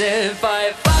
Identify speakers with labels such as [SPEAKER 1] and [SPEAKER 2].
[SPEAKER 1] if I